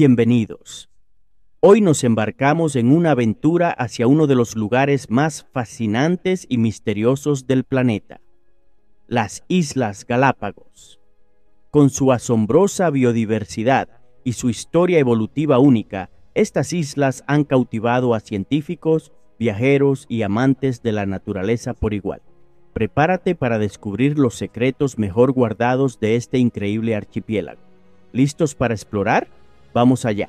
Bienvenidos. Hoy nos embarcamos en una aventura hacia uno de los lugares más fascinantes y misteriosos del planeta, las Islas Galápagos. Con su asombrosa biodiversidad y su historia evolutiva única, estas islas han cautivado a científicos, viajeros y amantes de la naturaleza por igual. Prepárate para descubrir los secretos mejor guardados de este increíble archipiélago. ¿Listos para explorar? Vamos allá.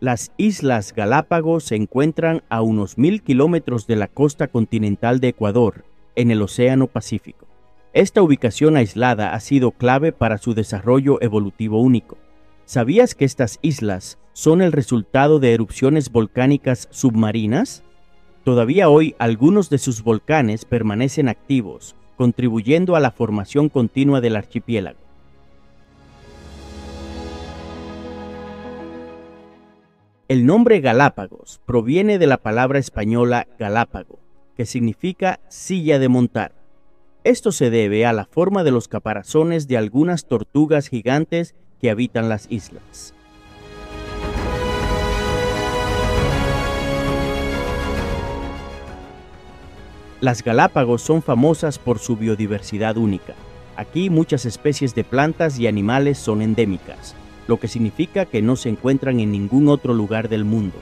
Las Islas Galápagos se encuentran a unos mil kilómetros de la costa continental de Ecuador, en el Océano Pacífico. Esta ubicación aislada ha sido clave para su desarrollo evolutivo único. ¿Sabías que estas islas son el resultado de erupciones volcánicas submarinas? Todavía hoy algunos de sus volcanes permanecen activos, contribuyendo a la formación continua del archipiélago. El nombre Galápagos proviene de la palabra española galápago, que significa silla de montar. Esto se debe a la forma de los caparazones de algunas tortugas gigantes que habitan las islas. Las Galápagos son famosas por su biodiversidad única. Aquí muchas especies de plantas y animales son endémicas, lo que significa que no se encuentran en ningún otro lugar del mundo.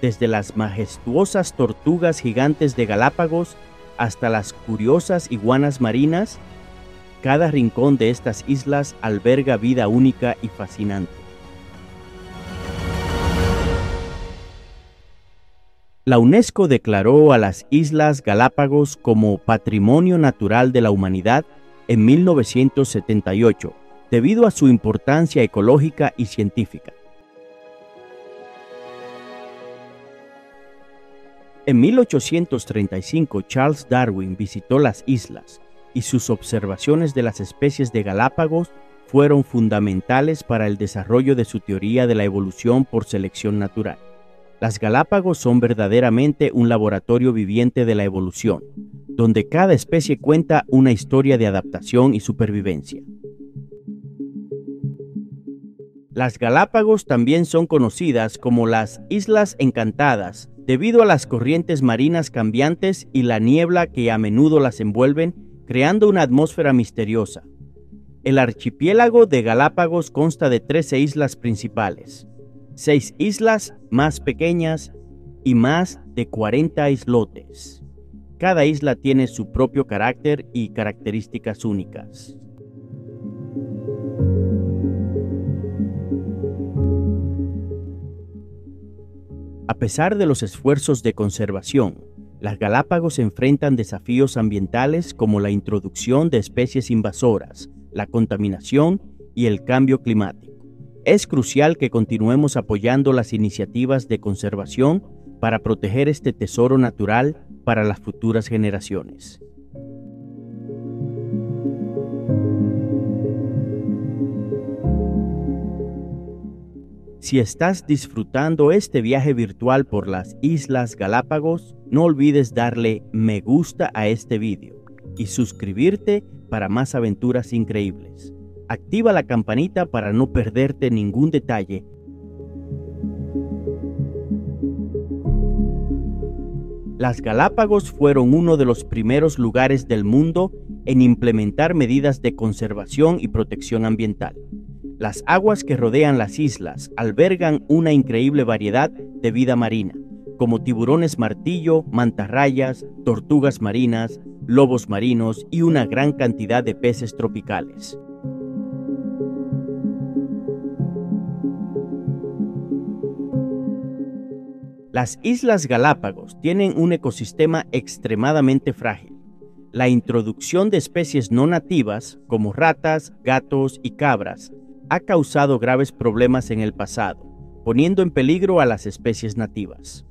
Desde las majestuosas tortugas gigantes de Galápagos hasta las curiosas iguanas marinas, cada rincón de estas islas alberga vida única y fascinante. La UNESCO declaró a las Islas Galápagos como Patrimonio Natural de la Humanidad en 1978 debido a su importancia ecológica y científica. En 1835 Charles Darwin visitó las islas y sus observaciones de las especies de Galápagos fueron fundamentales para el desarrollo de su teoría de la evolución por selección natural. Las Galápagos son verdaderamente un laboratorio viviente de la evolución, donde cada especie cuenta una historia de adaptación y supervivencia. Las Galápagos también son conocidas como las Islas Encantadas, debido a las corrientes marinas cambiantes y la niebla que a menudo las envuelven, creando una atmósfera misteriosa. El archipiélago de Galápagos consta de 13 islas principales, 6 islas más pequeñas y más de 40 islotes. Cada isla tiene su propio carácter y características únicas. Pesar de los esfuerzos de conservación, las Galápagos enfrentan desafíos ambientales como la introducción de especies invasoras, la contaminación y el cambio climático. Es crucial que continuemos apoyando las iniciativas de conservación para proteger este tesoro natural para las futuras generaciones. Si estás disfrutando este viaje virtual por las Islas Galápagos, no olvides darle me gusta a este vídeo y suscribirte para más aventuras increíbles. Activa la campanita para no perderte ningún detalle. Las Galápagos fueron uno de los primeros lugares del mundo en implementar medidas de conservación y protección ambiental. Las aguas que rodean las islas albergan una increíble variedad de vida marina, como tiburones martillo, mantarrayas, tortugas marinas, lobos marinos y una gran cantidad de peces tropicales. Las Islas Galápagos tienen un ecosistema extremadamente frágil. La introducción de especies no nativas, como ratas, gatos y cabras, ha causado graves problemas en el pasado, poniendo en peligro a las especies nativas.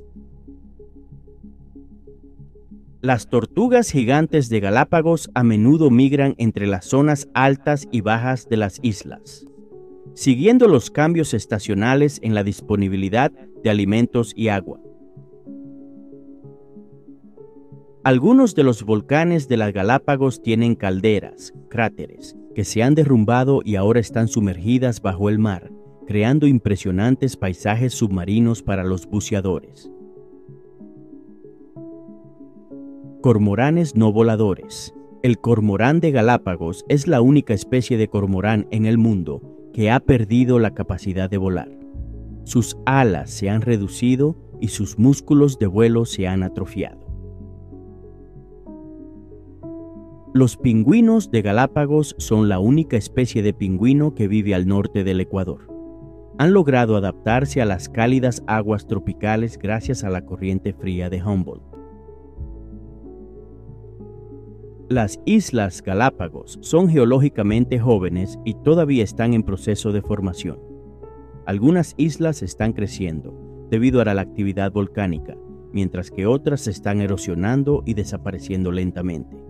Las tortugas gigantes de Galápagos a menudo migran entre las zonas altas y bajas de las islas, siguiendo los cambios estacionales en la disponibilidad de alimentos y agua. Algunos de los volcanes de las Galápagos tienen calderas, cráteres, que se han derrumbado y ahora están sumergidas bajo el mar, creando impresionantes paisajes submarinos para los buceadores. Cormoranes no voladores. El cormorán de Galápagos es la única especie de cormorán en el mundo que ha perdido la capacidad de volar. Sus alas se han reducido y sus músculos de vuelo se han atrofiado. Los pingüinos de Galápagos son la única especie de pingüino que vive al norte del Ecuador. Han logrado adaptarse a las cálidas aguas tropicales gracias a la corriente fría de Humboldt. Las Islas Galápagos son geológicamente jóvenes y todavía están en proceso de formación. Algunas islas están creciendo debido a la actividad volcánica, mientras que otras se están erosionando y desapareciendo lentamente.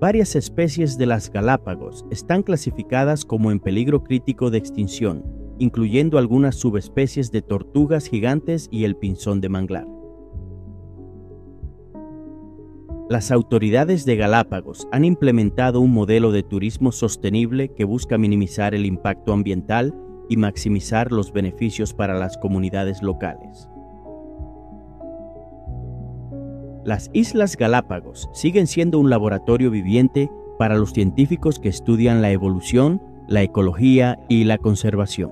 Varias especies de las Galápagos están clasificadas como en peligro crítico de extinción, incluyendo algunas subespecies de tortugas gigantes y el pinzón de manglar. Las autoridades de Galápagos han implementado un modelo de turismo sostenible que busca minimizar el impacto ambiental y maximizar los beneficios para las comunidades locales. Las Islas Galápagos siguen siendo un laboratorio viviente para los científicos que estudian la evolución, la ecología y la conservación.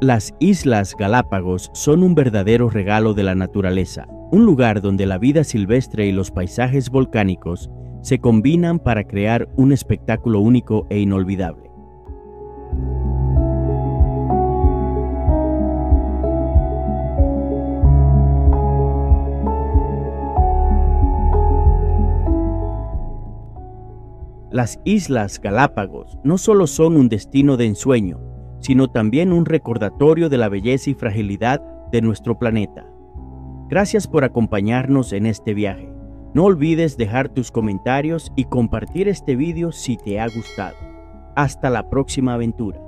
Las Islas Galápagos son un verdadero regalo de la naturaleza un lugar donde la vida silvestre y los paisajes volcánicos se combinan para crear un espectáculo único e inolvidable. Las Islas Galápagos no solo son un destino de ensueño, sino también un recordatorio de la belleza y fragilidad de nuestro planeta. Gracias por acompañarnos en este viaje. No olvides dejar tus comentarios y compartir este vídeo si te ha gustado. Hasta la próxima aventura.